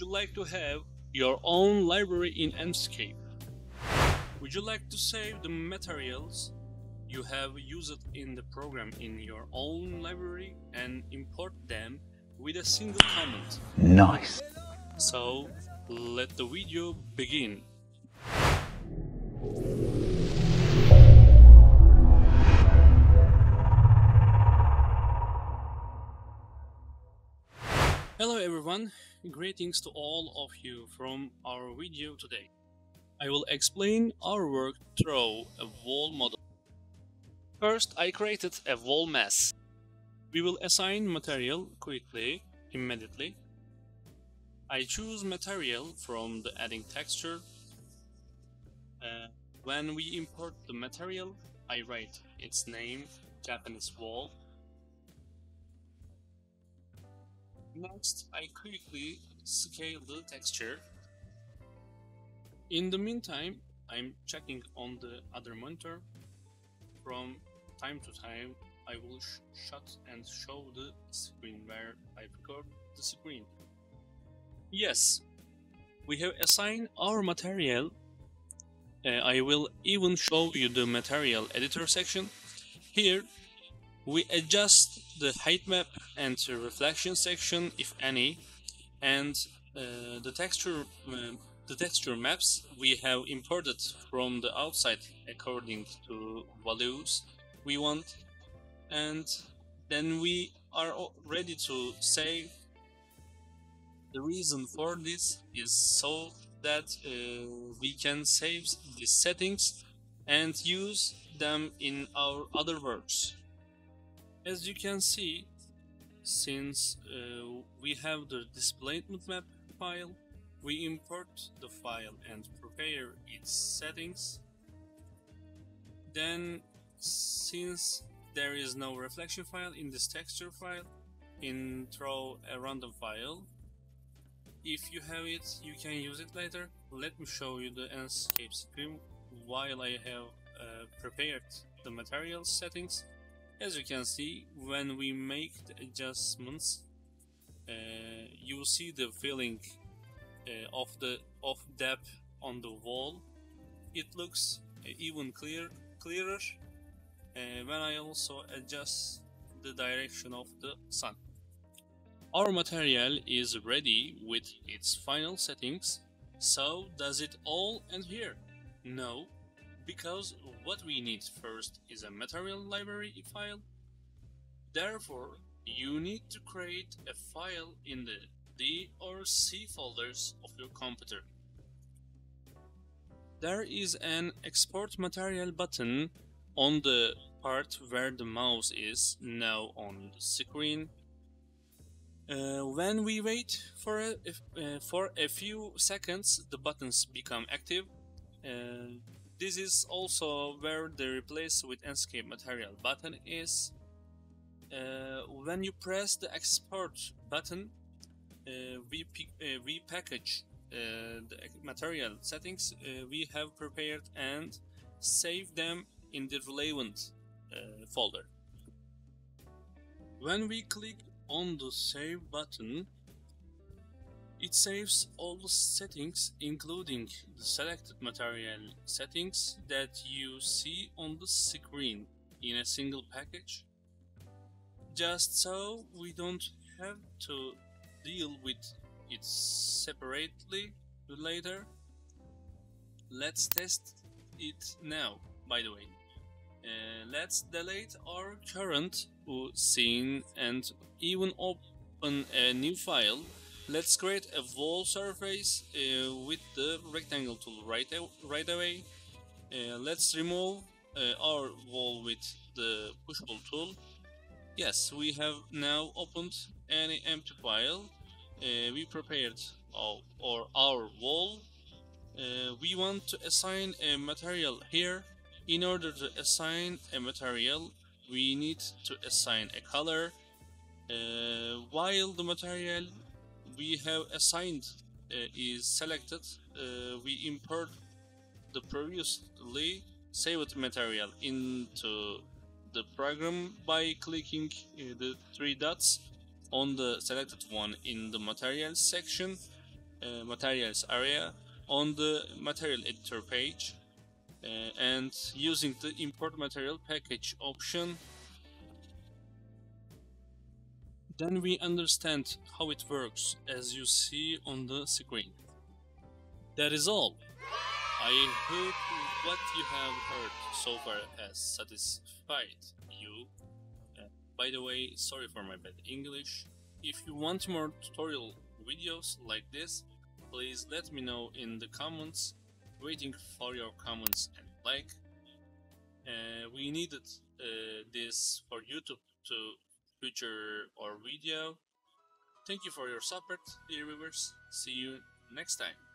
Would you like to have your own library in Enscape? Would you like to save the materials you have used in the program in your own library and import them with a single command? Nice. So, let the video begin. Everyone, greetings to all of you from our video today. I will explain our work through a wall model. First, I created a wall mass. We will assign material quickly, immediately. I choose material from the adding texture. Uh, when we import the material, I write its name, Japanese wall, Next, I quickly scale the texture. In the meantime, I'm checking on the other monitor. From time to time, I will sh shut and show the screen where I record the screen. Yes, we have assigned our material. Uh, I will even show you the material editor section. Here, we adjust the height map and the reflection section if any and uh, the texture uh, the texture maps we have imported from the outside according to values we want. And then we are ready to save the reason for this is so that uh, we can save these settings and use them in our other works as you can see, since uh, we have the displacement map file, we import the file and prepare its settings. Then, since there is no reflection file in this texture file, in throw a random file. If you have it, you can use it later. Let me show you the Enscape screen while I have uh, prepared the material settings as you can see, when we make the adjustments, uh, you see the filling uh, of the of depth on the wall. It looks uh, even clear clearer uh, when I also adjust the direction of the sun. Our material is ready with its final settings, so does it all end here? No, because what we need first is a material library file. Therefore, you need to create a file in the D or C folders of your computer. There is an export material button on the part where the mouse is now on the screen. Uh, when we wait for a, uh, for a few seconds, the buttons become active. Uh, this is also where the replace with Enscape material button is. Uh, when you press the export button, uh, we, uh, we package uh, the material settings uh, we have prepared and save them in the relevant uh, folder. When we click on the save button, it saves all the settings including the selected material settings that you see on the screen in a single package. Just so we don't have to deal with it separately later. Let's test it now, by the way. Uh, let's delete our current scene and even open a new file Let's create a wall surface uh, with the rectangle tool right, right away. Uh, let's remove uh, our wall with the push pull tool. Yes, we have now opened any empty file. Uh, we prepared our, or our wall. Uh, we want to assign a material here. In order to assign a material, we need to assign a color. Uh, while the material we have assigned uh, is selected, uh, we import the previously saved material into the program by clicking uh, the three dots on the selected one in the materials section uh, materials area on the material editor page uh, and using the import material package option then we understand how it works as you see on the screen. That is all. I hope what you have heard so far has satisfied you. Uh, by the way, sorry for my bad English. If you want more tutorial videos like this, please let me know in the comments. Waiting for your comments and like. Uh, we needed uh, this for YouTube to feature or video. Thank you for your support, dear viewers. See you next time.